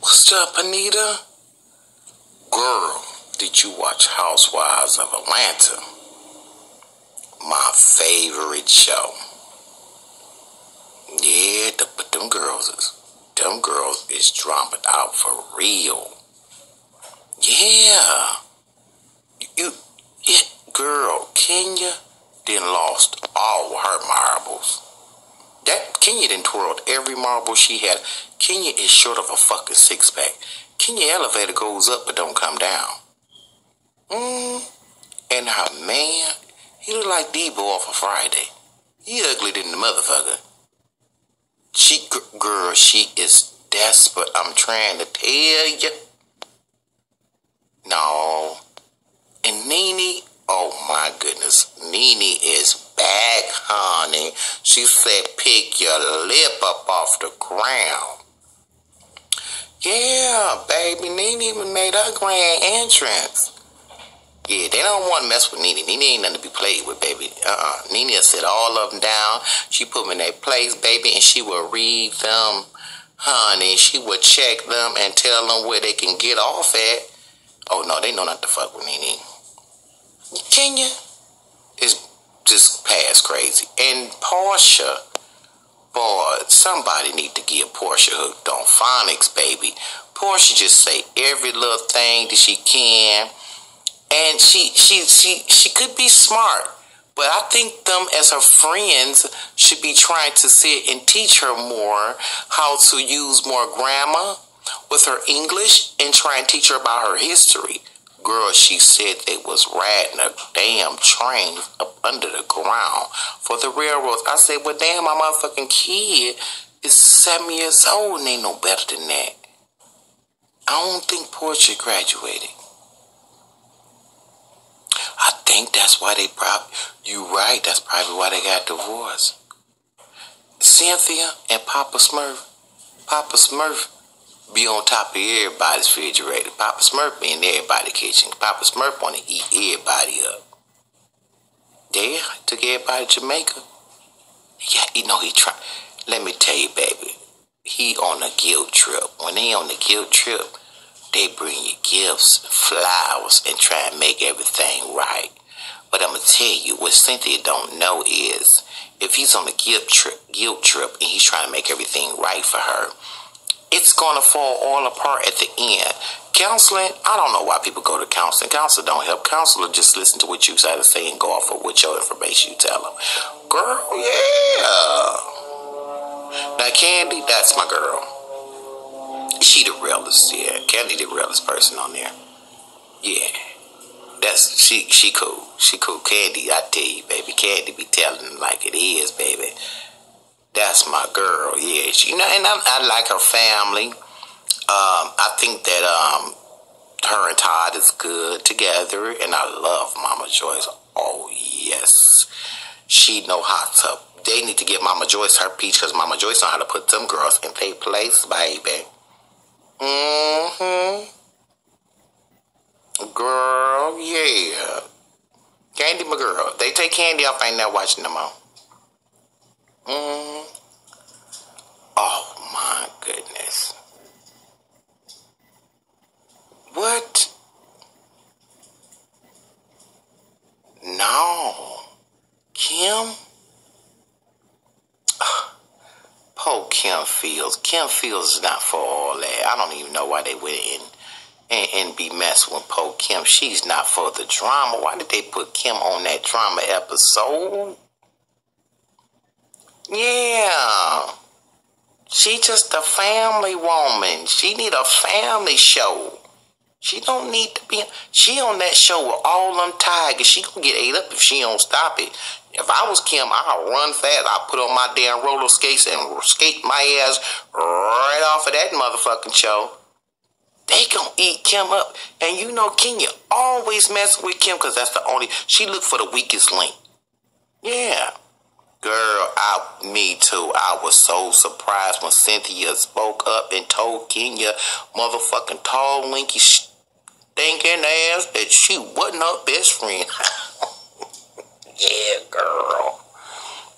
What's up, Anita? Girl, did you watch Housewives of Atlanta? My favorite show. Yeah, but them girls is them girls is dropping out for real. Yeah. You, yeah, girl, Kenya then lost all her marbles. Kenya then twirled every marble she had. Kenya is short of a fucking six pack. Kenya elevator goes up but don't come down. Mm. And her man, he look like Deebo off a of Friday. He ugly than the motherfucker. She, girl, she is desperate. I'm trying to tell you. No. And Nene, oh my goodness, Nene is back, honey. She said, pick your lip up off the ground. Yeah, baby, Nene even made her grand entrance. Yeah, they don't want to mess with Nene. Nene ain't nothing to be played with, baby. Uh-uh. Nene sit all of them down. She put them in their place, baby, and she will read them, honey. She will check them and tell them where they can get off at. Oh, no, they know not to fuck with Nene. Kenya is just past crazy. And Porsha, boy, somebody need to get Porsha hooked on phonics, baby. Porsha just say every little thing that she can. And she she she she could be smart, but I think them as her friends should be trying to sit and teach her more how to use more grammar with her English and try and teach her about her history. Girl, she said they was riding a damn train up under the ground for the railroads. I said, well, damn, my motherfucking kid is seven years old and ain't no better than that. I don't think Porsha graduated. I think that's why they probably, you right, that's probably why they got divorced. Cynthia and Papa Smurf, Papa Smurf be on top of everybody's refrigerator. Papa Smurf in everybody's kitchen. Papa Smurf want to eat everybody up. Yeah, took everybody to Jamaica. Yeah, you know he try. Let me tell you, baby, he on a guilt trip. When they on the guilt trip, they bring you gifts, flowers, and try and make everything right. But I'm gonna tell you what Cynthia don't know is if he's on a guilt trip, guilt trip, and he's trying to make everything right for her it's going to fall all apart at the end. Counseling, I don't know why people go to counseling. Counselor don't help. Counselor just listen to what you try to say and go off of what your information you tell them. Girl, yeah. Now, Kandi, that's my girl. She the realest, yeah. Kandi the realest person on there. Yeah. That's she she cool. She cool. Kandi, I tell you, baby. Kandi be telling like it is, baby. That's my girl. Yeah, you know, and I, I like her family. Um, I think that um, her and Todd is good together, and I love Mama Joyce. Oh yes, she know how to. They need to get Mama Joyce her peach because Mama Joyce know how to put them girls in their place, baby. Mm-hmm. Girl, yeah. Kandi, my girl. They take Kandi off. I ain't never watching them on. Mm. Oh my goodness. What? No. Kim? Poor Kim Fields. Kim Fields is not for all that. I don't even know why they went in and, and be messing with Poe Kim. She's not for the drama. Why did they put Kim on that drama episode? Yeah. She just a family woman. She need a family show. She don't need to be. She on that show with all them tigers. She gonna get ate up if she don't stop it. If I was Kim, I'd run fast. I'd put on my damn roller skates and skate my ass right off of that motherfucking show. They gonna eat Kim up. And you know Kenya always mess with Kim because that's the only, she look for the weakest link. Yeah. Girl, I, me too. I was so surprised when Cynthia spoke up and told Kenya, motherfucking tall, linky, stinking ass, that she wasn't her best friend. yeah, girl.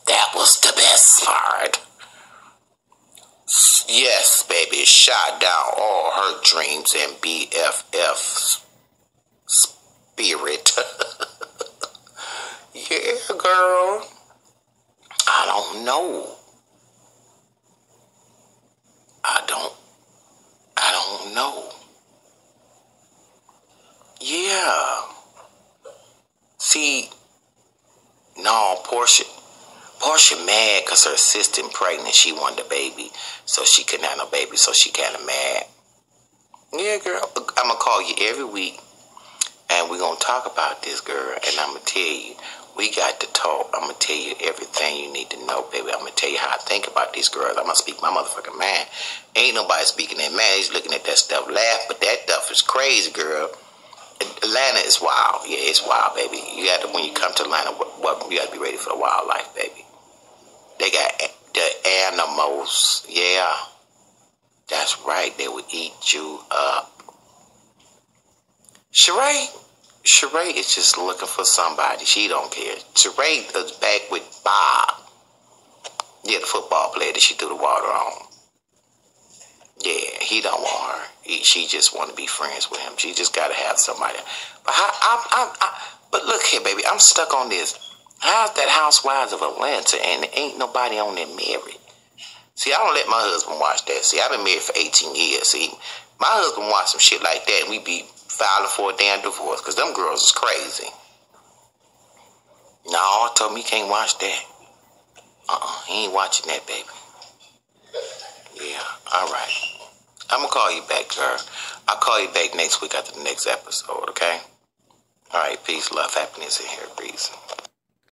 That was the best part. Yes, baby, shot down all her dreams and BFF spirit. yeah, girl. Don't know. I don't. I don't know. Yeah. See, no, Porsha. Porsha mad because her assistant pregnant. She wanted a baby, so she couldn't have no baby, so she kind of mad. Yeah, girl. I'm going to call you every week, and we're going to talk about this, girl, and I'm going to tell you. We got to talk. I'm to tell you everything you need to know, baby. I'm to tell you how I think about these girls. I'm to speak my motherfucking mind. Ain't nobody speaking that man. He's looking at that stuff, laugh, but that stuff is crazy, girl. Atlanta is wild. Yeah, it's wild, baby. You got to when you come to Atlanta, what you got to be ready for the wildlife, baby. They got the animals. Yeah, that's right. They will eat you up. Sheree, Sheree is just looking for somebody. She don't care. Sheree is back with Bob. Yeah, the football player that she threw the water on. Yeah, he don't want her. He, she just want to be friends with him. She just got to have somebody. But I, I, I, but look here, baby. I'm stuck on this. How's that Housewives of Atlanta and ain't nobody on there married? See, I don't let my husband watch that. See, I've been married for 18 years. See, my husband watch some shit like that and we be filing for a damn divorce because them girls is crazy. No, told me he can't watch that. Uh-uh, he ain't watching that, baby. Yeah, all right. I'm gonna call you back, girl. I'll call you back next week after the next episode, okay? All right, peace, love, happiness, and hair, peace.